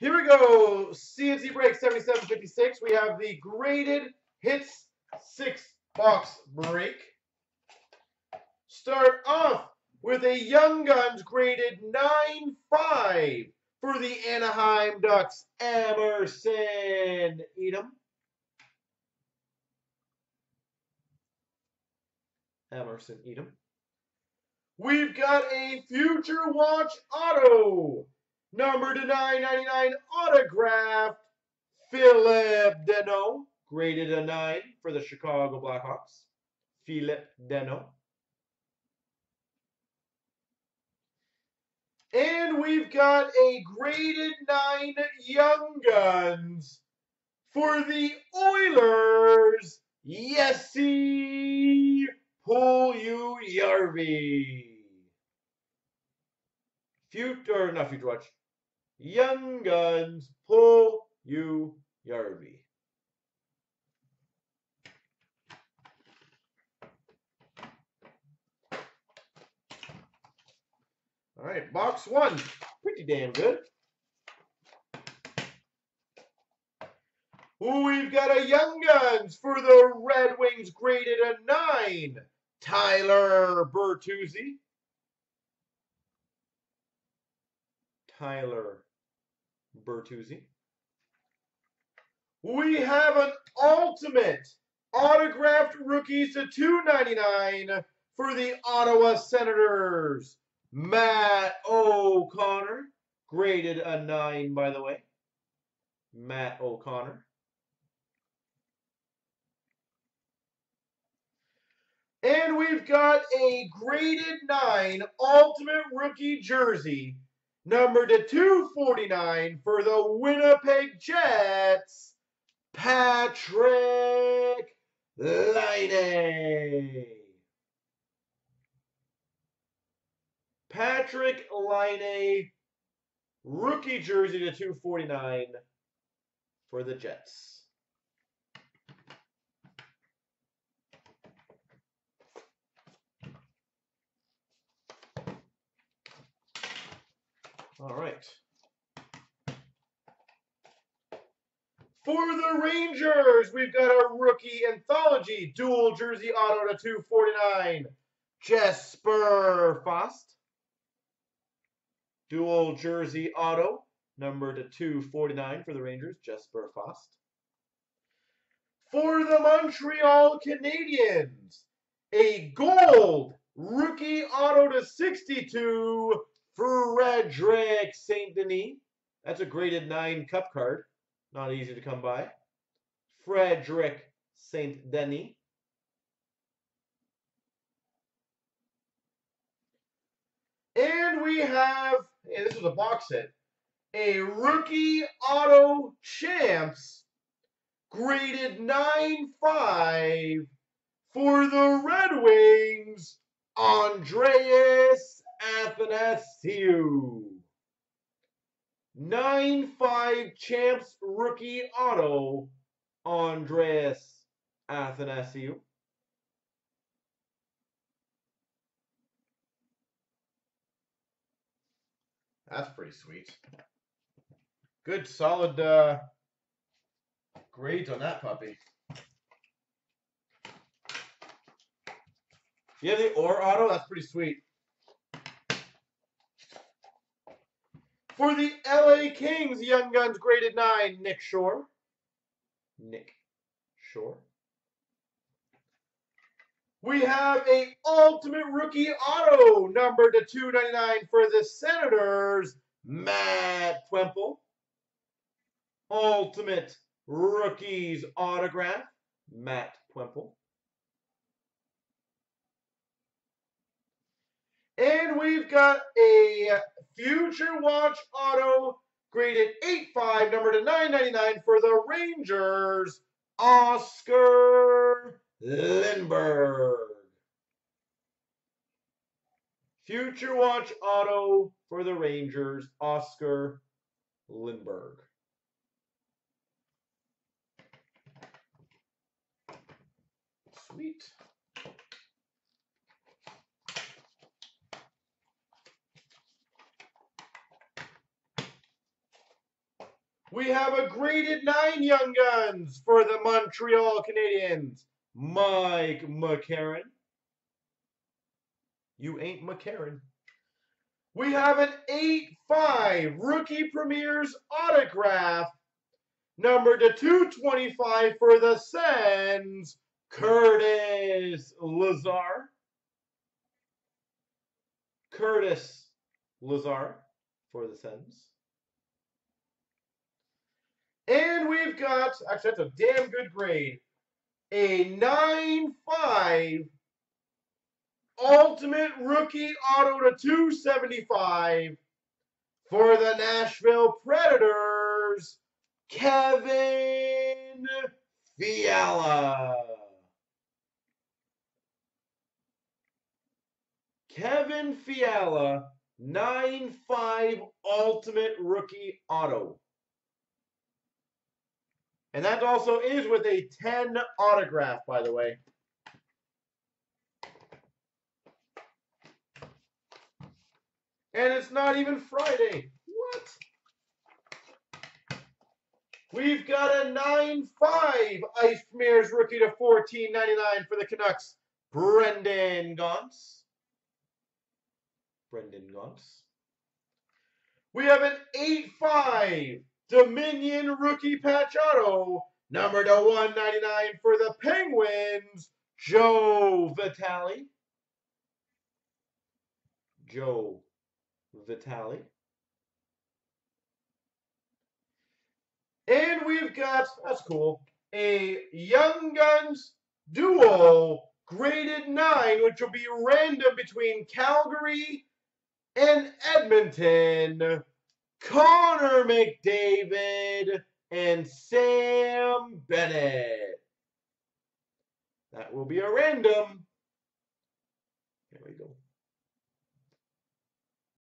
Here we go. CNC break 7756. We have the graded hits six box break. Start off with a Young Guns graded 9-5 for the Anaheim Ducks, Emerson Etem. Emerson Etem. We've got a Future Watch Auto, number to 999 autographed, Philip Danault, graded a 9 for the Chicago Blackhawks. Philip Danault. And we've got a graded 9 Young Guns for the Oilers, Jesse Puljujarvi. Future, not Future Watch. Young Guns, Pull You Yarby. All right, box one, pretty damn good. We've got a Young Guns for the Red Wings, graded a 9. Tyler Bertuzzi. Tyler Bertuzzi. We have an ultimate autographed rookies to 299 for the Ottawa Senators. Matt O'Connor, graded a 9 by the way. Matt O'Connor. And we've got a graded 9 Ultimate Rookie Jersey, number to 249 for the Winnipeg Jets, Patrick Laine. Patrick Laine, rookie jersey to 249 for the Jets. All right. For the Rangers, we've got a rookie anthology dual jersey auto to 249. Jesper Fast. Dual jersey auto, number to 249 for the Rangers, Jesper Fast. For the Montreal Canadiens, a gold rookie auto to 62 Frederic St. Denis. That's a graded 9 cup card. Not easy to come by. Frederic St. Denis. And we have, this is a box set, a rookie auto champs graded 9-5 for the Red Wings, Andreas Athanasiou. 9-5 champs rookie auto, Andreas Athanasiou. That's pretty sweet. Good solid uh, grades on that puppy. You have the Or auto? That's pretty sweet. For the LA Kings, Young Guns graded 9, Nick Shore. Nick Shore. We have a Ultimate Rookie Auto, number to 299 for the Senators, Matt Puempel. Ultimate Rookies Autograph, Matt Puempel. And we've got a Future Watch Auto graded 8.5, number to 9.99 for the Rangers, Oscar Lindberg. Future Watch Auto for the Rangers, Oscar Lindberg. Sweet. We have a graded nine Young Guns for the Montreal Canadiens, Mike McCarron. You ain't McCarron. We have an 8-5 Rookie Premiers autograph, number to 225 for the Sens, Curtis Lazar. Curtis Lazar for the Sens. And we've got, actually, that's a damn good grade, a 9-5 Ultimate Rookie Auto to 275 for the Nashville Predators, Kevin Fiala. Kevin Fiala, 9-5 Ultimate Rookie Auto. And that also is with a 10 autograph, by the way. And it's not even Friday. What? We've got a 9-5 Ice Premiers rookie to 14.99 for the Canucks, Brendan Gaunce. Brendan Gaunce. We have an 8-5 Dominion rookie patch auto, number to 199 for the Penguins, Joe Vitale. Joe Vitale. And we've got, that's cool, a Young Guns Duo graded 9, which will be random between Calgary and Edmonton. Connor McDavid, and Sam Bennett. That will be a random. There we go.